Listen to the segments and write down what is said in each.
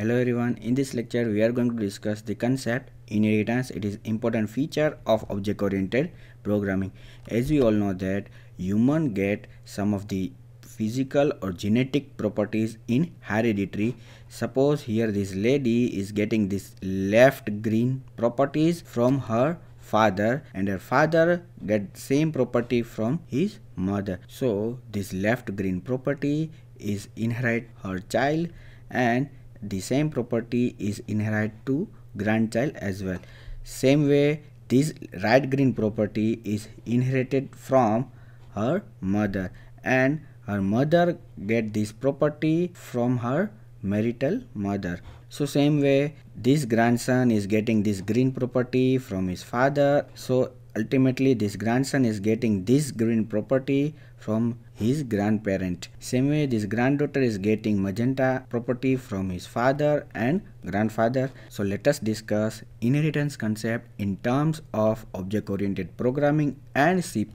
Hello everyone, in this lecture we are going to discuss the concept inheritance. It is important feature of object oriented programming. As we all know that human get some of the physical or genetic properties in hereditary. Suppose here this lady is getting this left green properties from her father and her father get same property from his mother. So this left green property is inherit her child and the same property is inherit to grandchild as well. Same way this right green property is inherited from her mother and her mother get this property from her marital mother. So same way this grandson is getting this green property from his father. So ultimately this grandson is getting this green property from his grandparent. Same way this granddaughter is getting magenta property from his father and grandfather. So let us discuss inheritance concept in terms of object oriented programming and C++.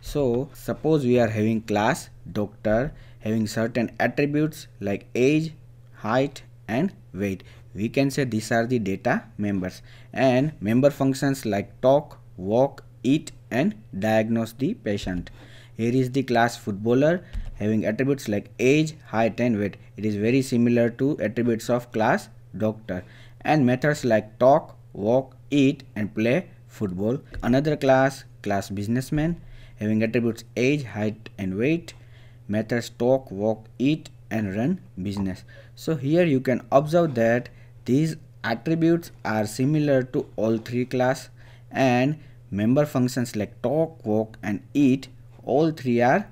So suppose we are having class doctor having certain attributes like age, height and weight. We can say these are the data members and member functions like talk, walk, eat and diagnose the patient. Here is the class footballer having attributes like age, height and weight. It is very similar to attributes of class doctor and methods like talk, walk, eat and play football. Another class, class businessman having attributes age, height and weight. Methods talk, walk, eat and run business. So here you can observe that these attributes are similar to all three class and member functions like talk, walk and eat all three are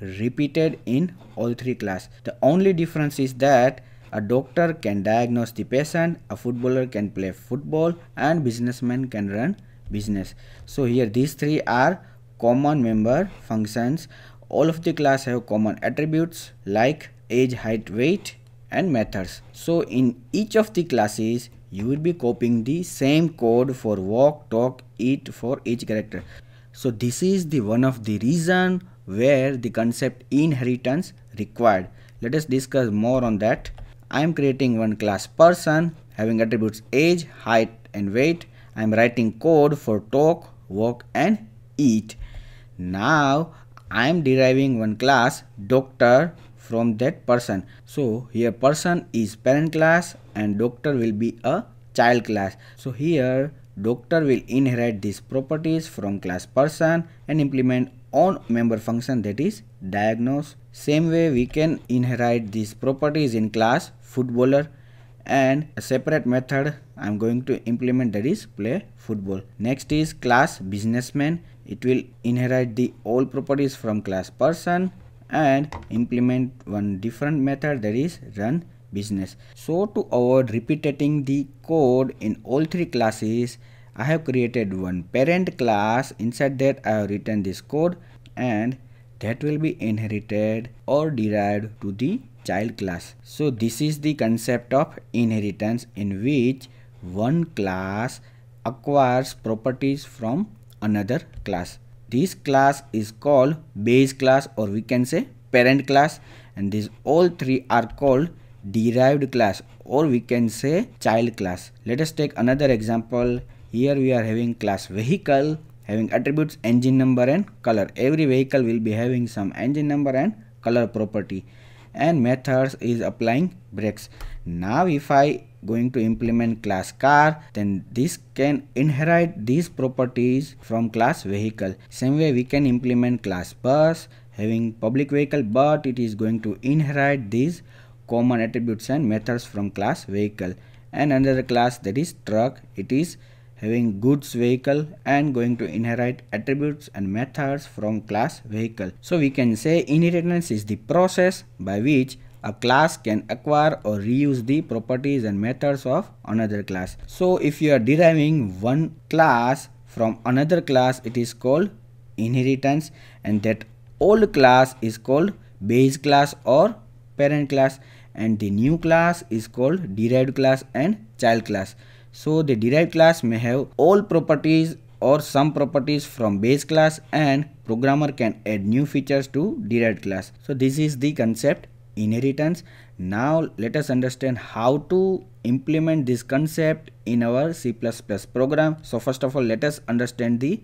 repeated in all three class. The only difference is that a doctor can diagnose the patient, a footballer can play football and businessman can run business. So here these three are common member functions. All of the class have common attributes like age, height, weight and methods. So in each of the classes you will be copying the same code for walk, talk, eat for each character. So this is the one of the reason where the concept inheritance required. Let us discuss more on that. I am creating one class person having attributes age, height and weight. I am writing code for talk, walk and eat. Now I am deriving one class doctor from that person. So here person is parent class and doctor will be a child class. So here doctor will inherit these properties from class person and implement on member function that is diagnose. Same way we can inherit these properties in class footballer and a separate method I'm going to implement that is play football. Next is class businessman. It will inherit the all properties from class person and implement one different method that is run business. So to avoid repeating the code in all three classes, I have created one parent class. Inside that I have written this code and that will be inherited or derived to the child class. So this is the concept of inheritance in which one class acquires properties from another class. This class is called base class or we can say parent class and these all three are called derived class or we can say child class. Let us take another example. Here we are having class vehicle having attributes engine number and color. Every vehicle will be having some engine number and color property and methods is applying brakes. Now if I going to implement class car then this can inherit these properties from class vehicle. Same way we can implement class bus. Having public vehicle but it is going to inherit these common attributes and methods from class vehicle. And another class that is truck it is having goods vehicle and going to inherit attributes and methods from class vehicle. So we can say inheritance is the process by which a class can acquire or reuse the properties and methods of another class so if you are deriving one class from another class it is called inheritance and that old class is called base class or parent class and the new class is called derived class and child class. So the derived class may have all properties or some properties from base class and programmer can add new features to derived class. So this is the concept inheritance. now let us understand how to implement this concept in our C++ program. So first of all let us understand the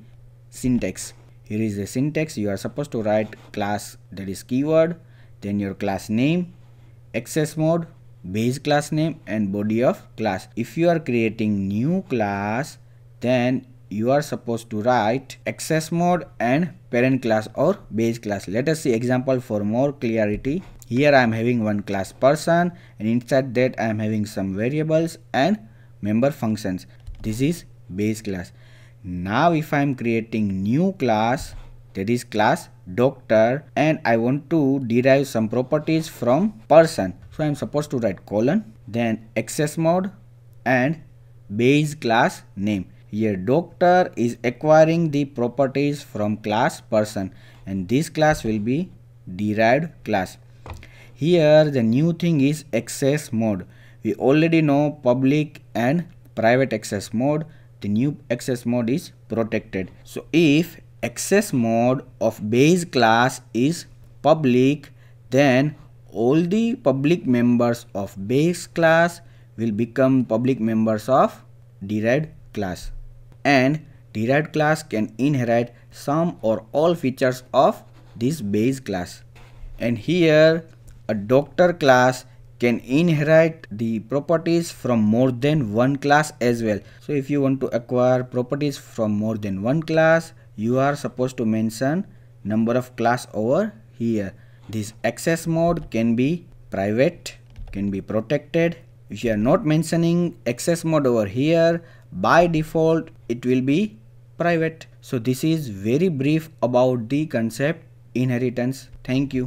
syntax. Here is the syntax you are supposed to write class that is keyword then your class name access mode base class name and body of class. If you are creating new class then you are supposed to write access mode and parent class or base class. Let us see example for more clarity. Here I am having one class person and inside that I am having some variables and member functions. This is base class. Now if I am creating new class that is class doctor and I want to derive some properties from person. So I am supposed to write colon then access mode and base class name here doctor is acquiring the properties from class person and this class will be derived class here the new thing is access mode. We already know public and private access mode. The new access mode is protected. So if access mode of base class is public then all the public members of base class will become public members of derived class and derived class can inherit some or all features of this base class. And here a doctor class can inherit the properties from more than one class as well. So if you want to acquire properties from more than one class you are supposed to mention number of class over here. This access mode can be private can be protected if you are not mentioning access mode over here by default it will be private. So this is very brief about the concept inheritance. Thank you